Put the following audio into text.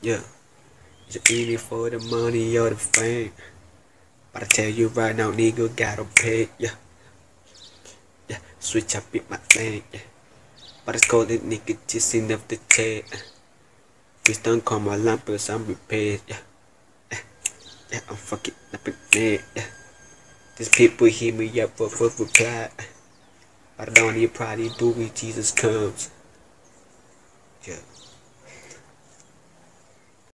Yeah. You in it for the money or the fame. But I tell you right now, nigga, gotta pay. Yeah. Yeah. Switch up in my thing, Yeah. But it's called it nigga just enough to check. Please don't call my lampers, I'm repaired. Yeah. Yeah. Yeah, I'm fucking up in there. Yeah. These people hit me up for for reply. But I don't need probably do it, Jesus comes. Yeah.